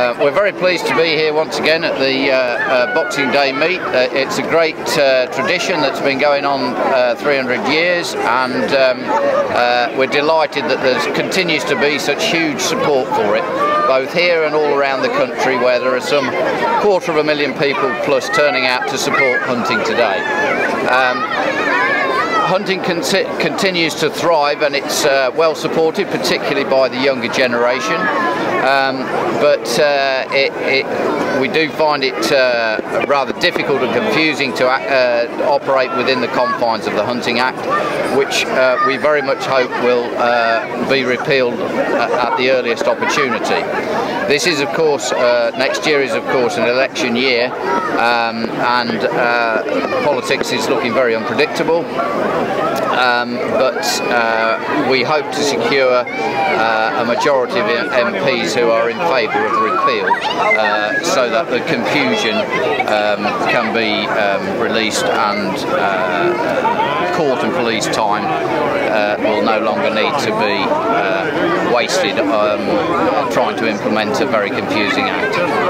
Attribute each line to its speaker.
Speaker 1: Uh, we're very pleased to be here once again at the uh, uh, Boxing Day meet. Uh, it's a great uh, tradition that's been going on uh, 300 years, and um, we're delighted that there continues to be such huge support for it, both here and all around the country, where there are some quarter of a million people plus turning out to support hunting today. Um, hunting con continues to thrive and it's uh, well supported, particularly by the younger generation. Um, but uh, it, it, we do find it uh, rather difficult and confusing to uh, operate within the confines of the Hunting Act, which uh, we very much hope will uh, be repealed at the earliest opportunity. This is, of course, next year is, of course, an election year, um, and politics is looking very unpredictable um, but uh, we hope to secure uh, a majority of MPs who are in favour of repeal uh, so that the confusion um, can be um, released and uh, court and police time uh, will no longer need to be uh, wasted um, trying to implement a very confusing act.